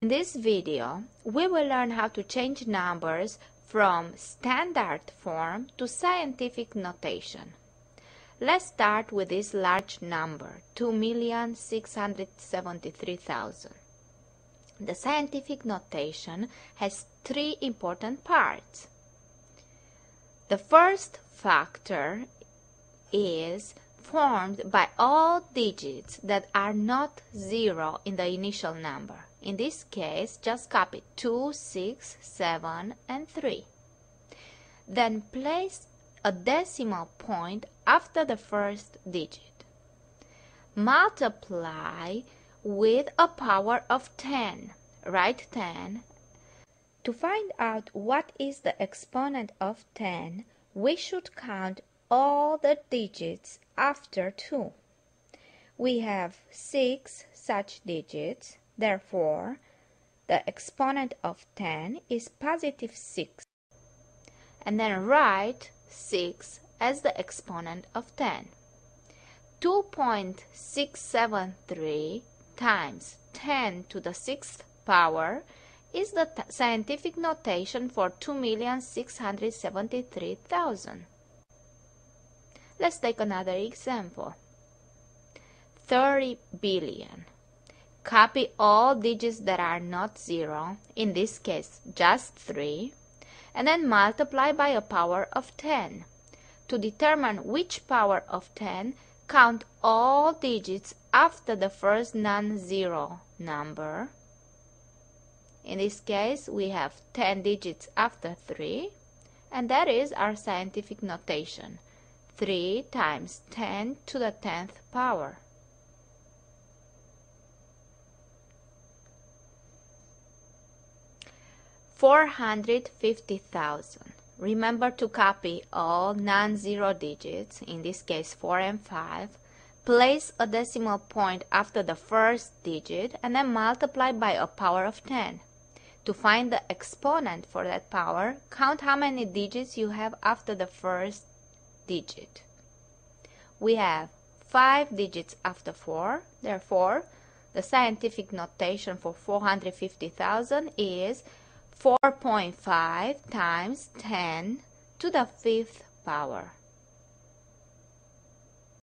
In this video, we will learn how to change numbers from standard form to scientific notation. Let's start with this large number, 2,673,000. The scientific notation has three important parts. The first factor is formed by all digits that are not zero in the initial number. In this case, just copy 2, 6, 7, and 3. Then place a decimal point after the first digit. Multiply with a power of 10. Write 10. To find out what is the exponent of 10, we should count all the digits after 2. We have 6 such digits. Therefore, the exponent of 10 is positive 6. And then write 6 as the exponent of 10. 2.673 times 10 to the sixth power is the scientific notation for 2,673,000. Let's take another example. 30 billion. Copy all digits that are not zero, in this case just 3, and then multiply by a power of 10. To determine which power of 10, count all digits after the first non-zero number. In this case, we have 10 digits after 3, and that is our scientific notation. 3 times 10 to the 10th power. 450,000. Remember to copy all non-zero digits, in this case 4 and 5, place a decimal point after the first digit, and then multiply by a power of 10. To find the exponent for that power, count how many digits you have after the first digit. We have 5 digits after 4, therefore, the scientific notation for 450,000 is 4.5 times 10 to the fifth power.